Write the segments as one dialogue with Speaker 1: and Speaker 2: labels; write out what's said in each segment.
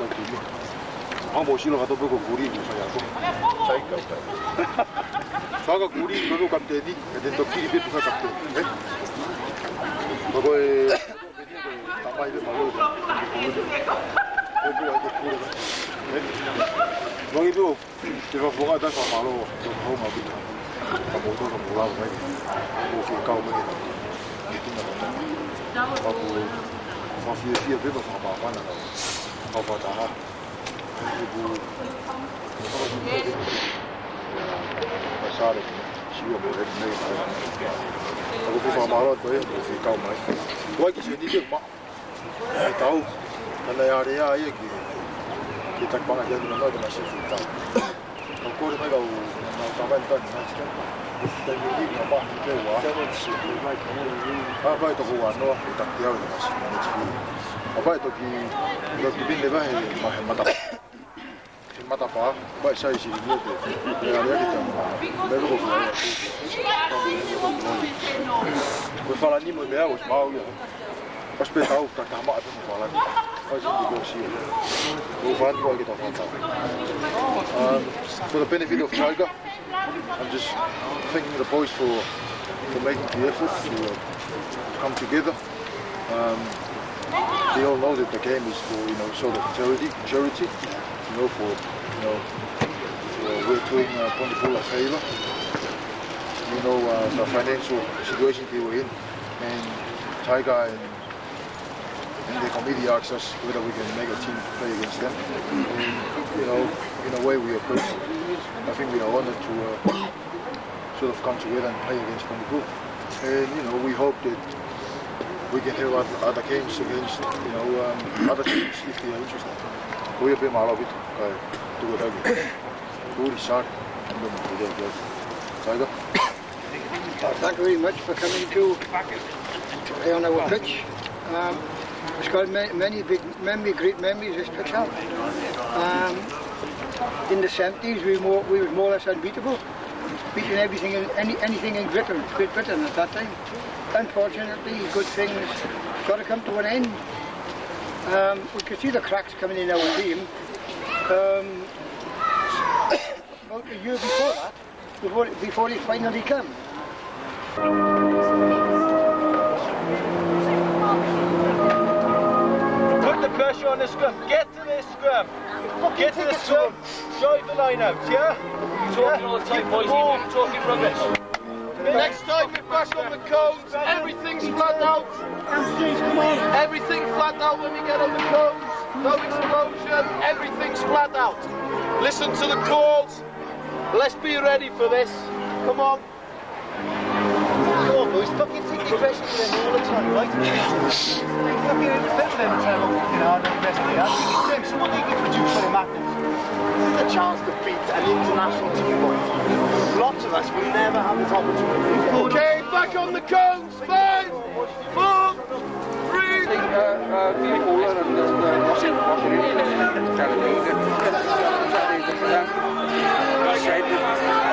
Speaker 1: Tunggu, kamu mau sini? Kau tunggu, kau gurih, bisa jatuh. Saya enggak usah. Saya gak gurih, kau tuh kapteni. Jadi, 了 Tak pangan jadi mana ada masih sultan. Kau kau ni kalau nak tambah tuan, nak tambah lagi berapa? Kau wah. Kau tu sebelum lagi kau ni. Apa itu kau nak? Kau tak tahu ni masih ada. For the benefit of Tiger I'm just thanking the boys for for making the effort to uh, come together. Um, they all know that the game is for you know sort of charity charity you know for you know, we're doing uh, Pontypool a favor. You know, uh, the financial situation they were in, and Tiger and, and the committee asked us whether we can make a team play against them. And, you know, in a way we are approached. I think we are honored to uh, sort of come together and play against Pontypool. And, you know, we hope that we can have other games against, you know, um, other teams if they are interested. We have been all of it.
Speaker 2: Thank you very much for coming to, to play on our pitch. Um, it's got many, many big memory, great memories, this pitch has. Um, in the 70s, we, more, we were more or less unbeatable, beating everything in, any, anything in Britain, Great Britain at that time. Unfortunately, good things got to come to an end. Um, we could see the cracks coming in our team. Um, about a year before that, before, before it finally came.
Speaker 3: Put the pressure on the scrum. Get to this scrum. Get to the scrum. Drive the line out, yeah?
Speaker 4: You're Talking all the time, boys. You're talking rubbish.
Speaker 3: Next time we're back on the cones, everything's flat out. Everything flat out when we get on the cones. No explosion, everything's flat out. Listen to the calls. Let's be ready for this. Come on.
Speaker 5: Come on, boys, fucking take the pressure them all the time, right? Fucking defend them and tell them, you know, I know the best they are. It's them, so what they can produce for the. There's a chance to beat an international team, boys. Lots of us will never have this opportunity.
Speaker 3: Okay, back on the cones. Five, four, three.
Speaker 5: Okay,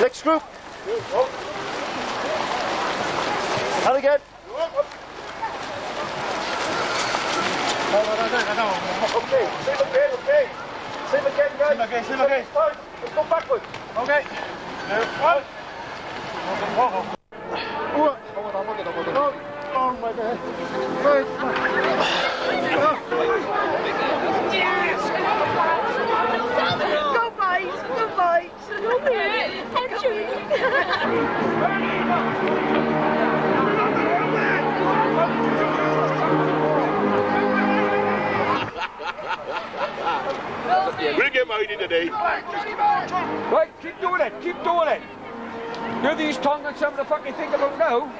Speaker 5: Next group. And again. Okay, same again, okay. Same again, guys. Same again, same again. Let's go backwards. Okay. One. Oh, oh my God. Right.
Speaker 3: We'll get married today.
Speaker 4: Right, keep doing it, keep doing it. You're these tongue and some of the fucking thing about now.